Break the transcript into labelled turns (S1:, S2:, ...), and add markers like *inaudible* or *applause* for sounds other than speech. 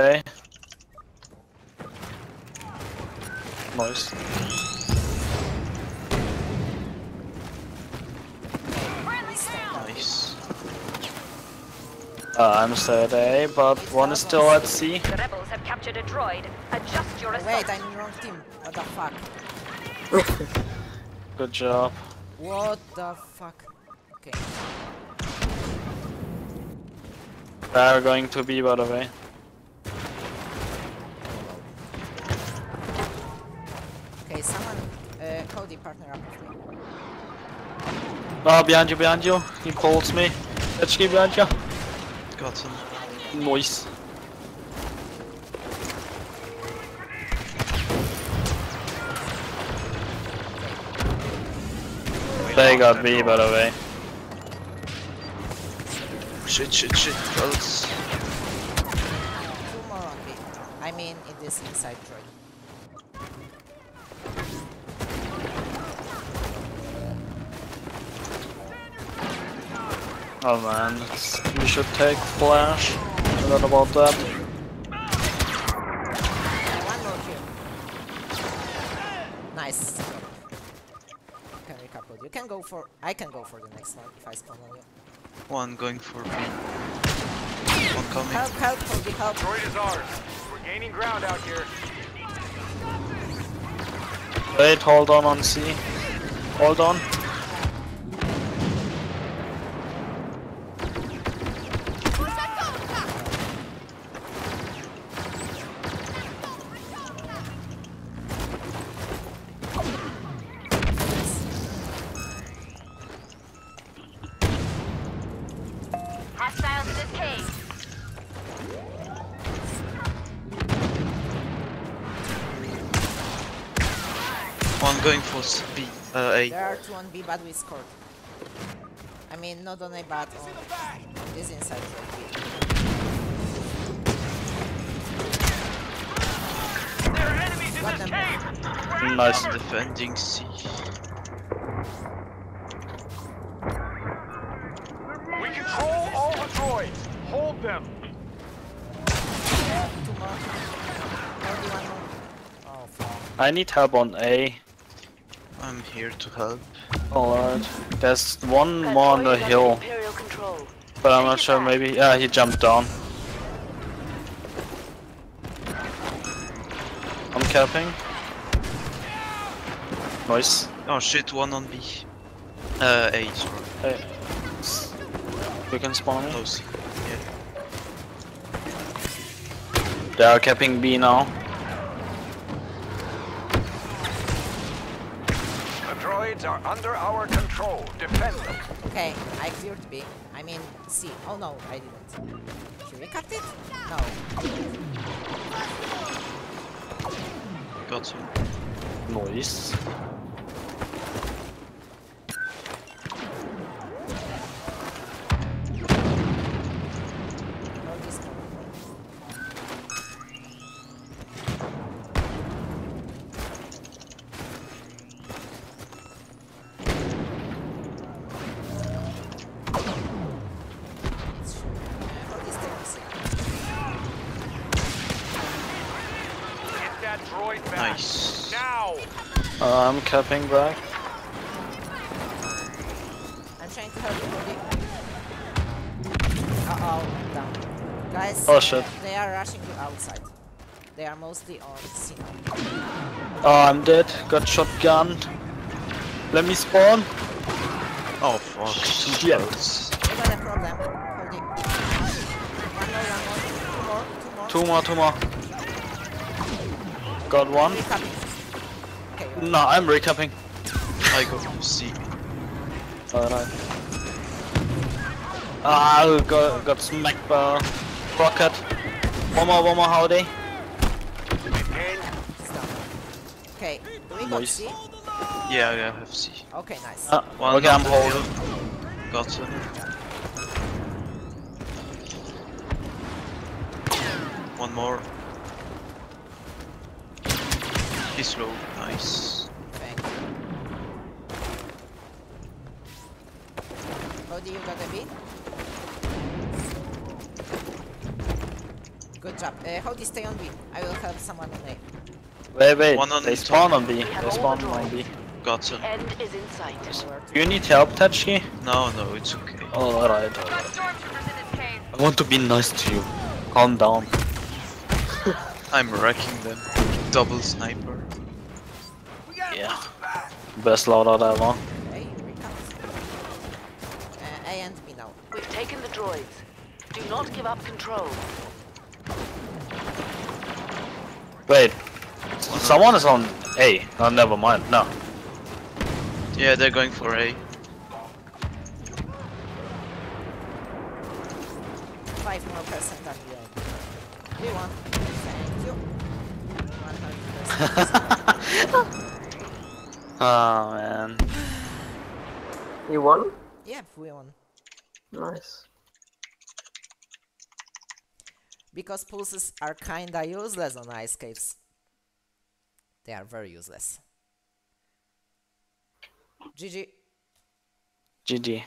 S1: Okay. Nice.
S2: Nice.
S1: Uh, I'm still A, but one is still at C.
S3: The rebels have captured a droid. Adjust your assault.
S4: wait, I'm in wrong team. What the fuck? *laughs*
S1: Good job.
S4: What the fuck? Okay.
S1: They're going to B, by the way.
S4: Someone, uh, Cody, partner up with me.
S1: Oh, behind you, behind you. He calls me. Let's get behind you.
S2: Got him.
S1: Noise. They got B, by the way.
S2: Shit, shit, shit. Girls.
S4: Two more on B. I mean, it is inside droid.
S1: Oh man, it's- we should take flash. Forgot about that.
S4: Yeah, one more here. Nice. Can recouple. You can go for. I can go for the next one if I spawn on you.
S2: One going for me. One coming.
S4: Help! Help! Cody! Help!
S5: Droid is ours. We're gaining ground out here.
S1: Wait, hold on on C. Hold on.
S2: One going for s- B. Uh, A.
S4: There are two on B, but we scored. I mean, not on A, but on this inside droid. B.
S5: There are enemies in this
S4: the-
S5: cave!
S1: Nice.
S2: Defending C.
S5: We control all the droids. Hold them.
S4: Two more. Cody, one more. Oh, fuck.
S1: I need help on A.
S2: I'm here to help.
S1: Alright. There's one more on the hill, but I'm not sure. Maybe. Yeah, he jumped down. I'm capping. Nice.
S2: Oh shit, one on B. Uh, A, sorry.
S1: Hey. You can spawn me.
S2: Close.
S1: They are capping B now.
S5: The droids are under our control. Defend them.
S4: Okay, I cleared B. I mean, C. Oh no, I didn't. Should we cut it? No.
S2: Got some
S1: Nice.
S4: Uh,
S1: I'm capping back.
S4: I'm trying to help you, Cody. Uh oh, down. Guys,
S1: Oh, shit.
S4: they are rushing you outside. They are mostly on C.
S1: Oh, I'm dead. Got shotgunned. Let me spawn.
S2: Oh fuck. Two
S1: Shit.
S2: droids.
S4: We got a problem. Cody. One more, one more. Two more, two more.
S1: Two more, two more. Got one.
S4: Recapping.
S1: No, I'm recapping.
S2: I go for C.
S1: Alright. Ah, got, got smacked by rocket. One more, one more howdy.
S5: Maintain.
S4: It's done. Okay, we got
S1: Nice.
S4: C?
S2: Yeah, yeah, I have C.
S4: Okay, nice.
S1: Ah,
S2: One
S1: okay, I'm holding.
S2: hill. Got him. One more. He's low. Nice.
S4: Thank you. Cody, you got a B? Good job. Uh, Hody, stay on B. I will help someone on A.
S1: Wait, wait.
S2: One on
S1: they
S2: top.
S1: spawn on B.
S3: We have
S1: They
S3: all
S1: spawn
S3: the
S1: on B.
S2: Got some.
S3: End is in sight.
S1: Do you need help, Tetsuki?
S2: No, no, it's okay.
S1: Oh, alright.
S3: Got stormtroopers in this cave.
S1: I want to be nice to you. Calm down. *laughs*
S2: I'm wrecking them. Double sniper.
S1: Yeah. Best loadout ever.
S4: Okay, here we come. Uh, A and B now.
S3: We've taken the droids. Do not give up control.
S1: Wait. Someone is on A. Oh, never mind. No.
S2: Yeah, they're going for A.
S4: Five more percent on the A. We won. Thank you. 100%. *laughs*
S1: Oh, man.
S6: You won?
S4: yep, we won.
S6: Nice.
S4: Because pulses are kinda useless on ice caves. They are very useless. GG.
S1: GG.